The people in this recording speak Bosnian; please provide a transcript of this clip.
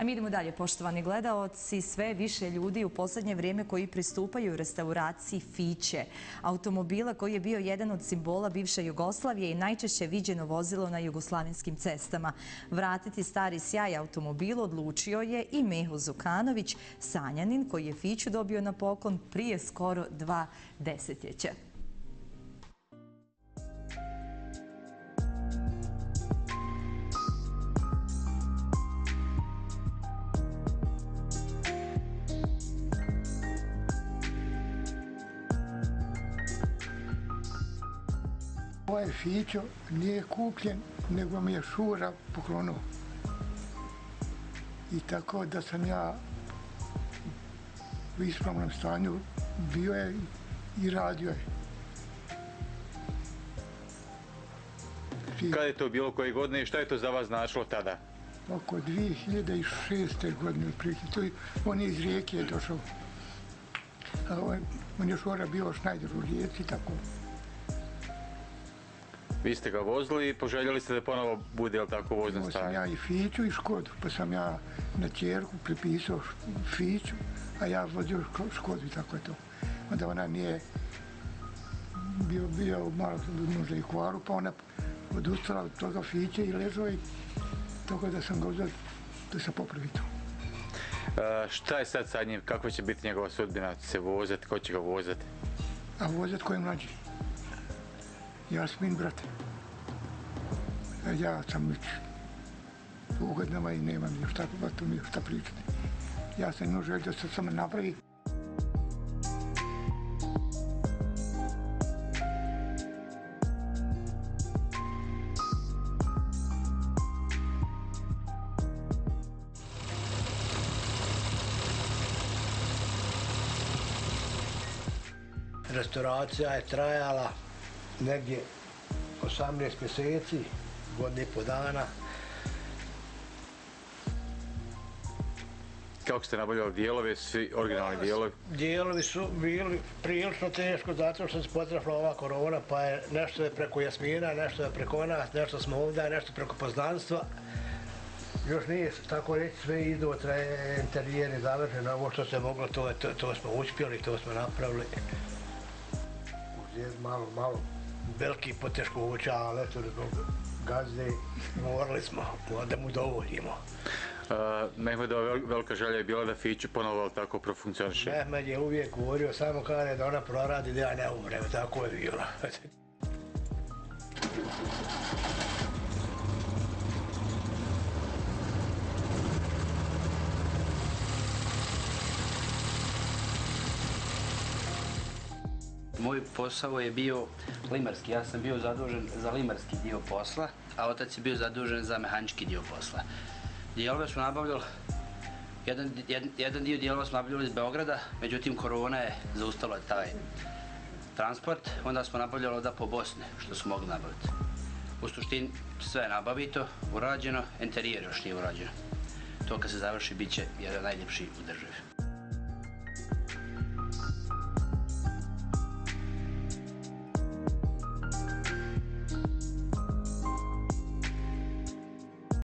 A mi idemo dalje, poštovani gledaoci. Sve više ljudi u posljednje vrijeme koji pristupaju restauraciji Fiće. Automobila koji je bio jedan od simbola bivše Jugoslavije i najčešće viđeno vozilo na jugoslavenskim cestama. Vratiti stari sjaj automobilu odlučio je i Meho Zukanović, sanjanin koji je Fiću dobio na poklon prije skoro dva desetjeća. Ovaj fićo nije kupljen, nego mi je šura poklonuo. I tako da sam ja u ispravnom stanju bio je i radio je. Kada je to bilo koje godine i šta je to za vas značilo tada? Oko 2006. godine, to on je iz rijeke došao. A on, on je šora bio šnajder u rijeci, tako. Vi ste ga vozili i poželjeli ste da ponovo bude, jel tako, vozna Imao sam stanje? ja i Fiću i Škodu, pa sam ja na čerku pripisao Fiću, a ja vozio Ško- Škodu i tako je to. Onda ona nije bio, bio malo možda i kvaru, pa ona odustala od toga Fiće i ležao i tako da sam ga uzeo da se popravi to. E, šta je sad sa njim? Kakva će biti njegova sudbina? Se vozati? Ko će ga vozati? A vozat koji je mlađi? Jasmin, brate. A ja sam već u godinama i nemam još šta, tu mi još šta pričati. Ja sam imao želj da se samo napravi. Restauracija je trajala negdje 18 mjeseci, godine i po dana. Kako ste nabavljali dijelove, svi originalni dijelovi? Dijelovi su bili prilično teško zato što se potrafila ova korona, pa je nešto je preko Jasmina, nešto je preko nas, nešto smo ovdje, nešto preko poznanstva. Još nije tako reći sve idu, traje interijer je završen, ovo što se moglo, to, to, to smo uspjeli, to smo napravili. Uz malo, malo veliki poteškoća, ali eto, zbog gazde morali smo da mu dovoljimo. Uh, Mehmedova vel- velika želja je bila da Fiću ponovo tako profunkcioniše. Mehmed je uvijek govorio samo kada da ona proradi da ja ne umrem, tako je bilo. Moj posao je bio limarski. Ja sam bio zadužen za limarski dio posla, a otac je bio zadužen za mehanički dio posla. Dijelove smo nabavljali, jedan, jedan, jedan dio dijelova smo nabavljali iz Beograda, međutim korona je zaustavila taj transport, onda smo nabavljali oda po Bosne, što smo mogli nabaviti. U suštini sve je nabavito, urađeno, enterijer još nije urađeno. To kad se završi bit će jedan najljepši u državi.